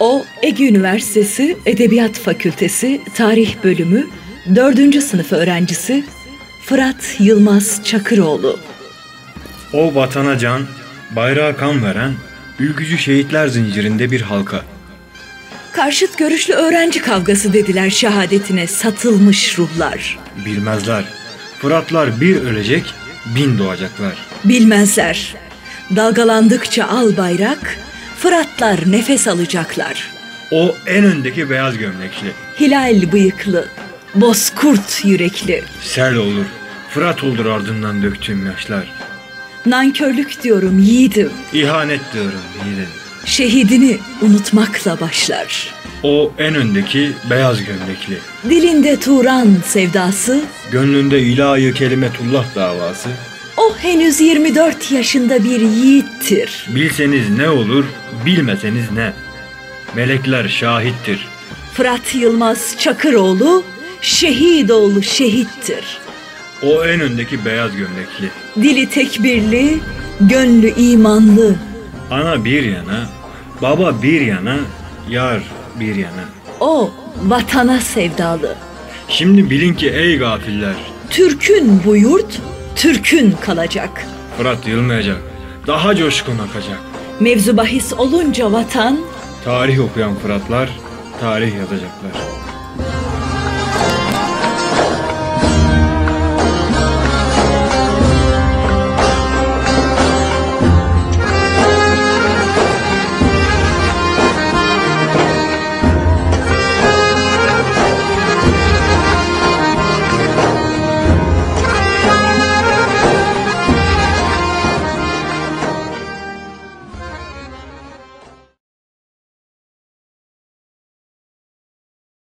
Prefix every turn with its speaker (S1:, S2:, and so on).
S1: O Ege Üniversitesi Edebiyat Fakültesi Tarih Bölümü 4. sınıf öğrencisi Fırat Yılmaz Çakıroğlu.
S2: O vatana can, bayrağa kan veren, ülkücü şehitler zincirinde bir halka.
S1: Karşıt görüşlü öğrenci kavgası dediler şehadetine satılmış ruhlar.
S2: Bilmezler. Fıratlar bir ölecek, bin doğacaklar.
S1: Bilmezler. Dalgalandıkça al bayrak, Fıratlar nefes alacaklar.
S2: O en öndeki beyaz gömlekli.
S1: Hilal bıyıklı, bozkurt yürekli.
S2: Sel olur, Fırat olur ardından döktüğüm yaşlar.
S1: Nankörlük diyorum yiğidim.
S2: İhanet diyorum yiğidim.
S1: Şehidini unutmakla başlar.
S2: O en öndeki beyaz gömlekli.
S1: Dilinde Turan sevdası,
S2: Gönlünde ilahi kelimetullah davası.
S1: O henüz 24 yaşında bir yiğittir.
S2: Bilseniz ne olur, bilmeseniz ne. Melekler şahittir.
S1: Fırat Yılmaz Çakıroğlu, şehidoğlu şehittir.
S2: O en öndeki beyaz gömlekli.
S1: Dili tekbirli, gönlü imanlı.
S2: Ana bir yana, baba bir yana, yar bir yana.
S1: O vatana sevdalı.
S2: Şimdi bilin ki ey gafiller,
S1: Türk'ün bu yurt, Türk'ün kalacak.
S2: Fırat yılmayacak, daha coşkun akacak.
S1: Mevzu bahis olunca vatan,
S2: Tarih okuyan Fıratlar, tarih yazacaklar.